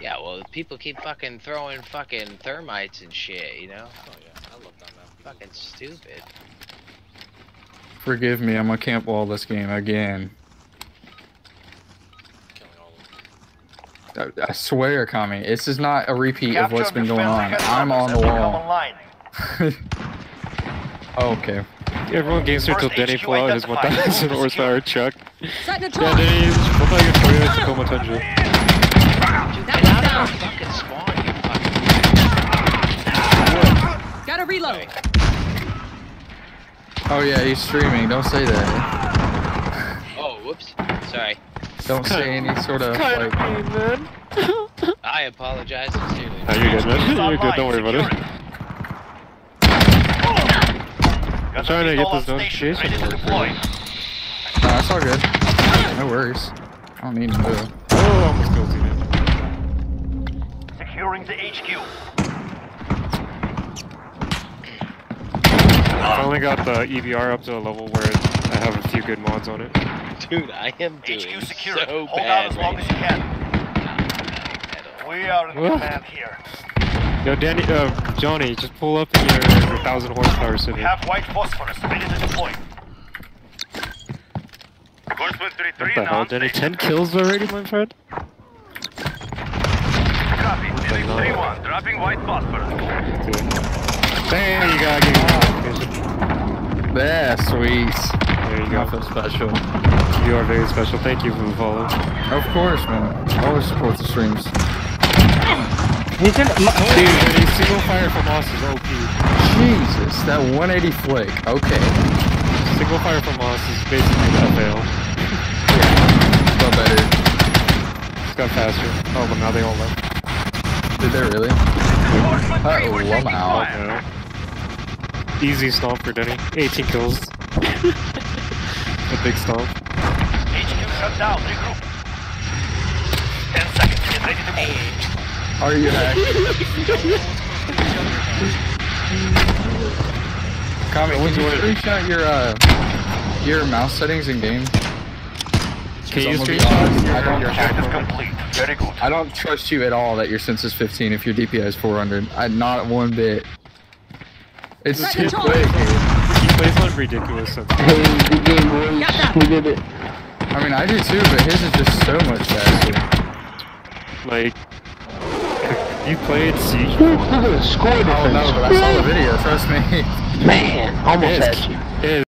Yeah, well, people keep fucking throwing fucking thermites and shit, you know? Oh yeah, I looked on that. Fucking stupid. Forgive me, I'm gonna camp wall this game again. Killing all of them. I, I swear, Kami, this is not a repeat of what's been going on. I'm on the wall. oh, okay. Everyone games here till First Denny HQ pull out his identified. 1000 Move horsepower truck. Setting a Yeah, trap. Denny, what about your Toyota Tacoma Tundra? Dude, That get out of the fucking spawn, you fucking... Gotta reload. Oh yeah, he's streaming. Don't say that. Oh, whoops. Sorry. Don't say any sort of Kinda like. mean, man. I apologize sincerely. Oh, you're good, man. You're good, don't worry about it. I'm trying to get this Station notification. ready to that's all good. No worries. I don't need to move. Oh, almost killed you, man. Securing the HQ. I only got the EBR up to a level where I have a few good mods on it. Dude, I am doing HQ secure. so Hold out bad as long right as you can. We are in Whoa. command here. Yo, Danny, uh, Johnny, just pull up in your, your 1000 horsepower We city. have white phosphorus ready to deploy. Horseman What the hell, Danny? 10 kills already, my friend? Copy. 3-1. Dropping white phosphorus. Dude. Damn, you gotta give me notification. Yeah, sweet. There you go. feel special. You are very special. Thank you for the follow. Of course, man. Always support the streams. Dude, Danny, single fire from Moss is OP. Jesus, that 180 flick. Okay. Single fire from Moss is basically the FAL. Felt better. It's got faster. Oh, but now they all left. Did they really? Horseman 3, Uh-oh, we're I'm out. Yeah. Easy stomp for Denny. 18 kills. a big stomp. HQ shut down. Regroup. 10 seconds. Get ready to move. Are you hacked? Comment, would you screenshot your uh your mouse settings in game? Can you I'm gonna be screenshot honest, I your, don't- your hack Objective mode? complete. Very good. I don't trust you at all that your sense is 15 if your DPI is 400. I not one bit. It's Right, too quick. He plays on ridiculous sense. did it. I mean, I do too, but his is just so much faster. Like, you played Siege? Oh no, but I saw the video. Trust me. Man, almost It had is, you. it is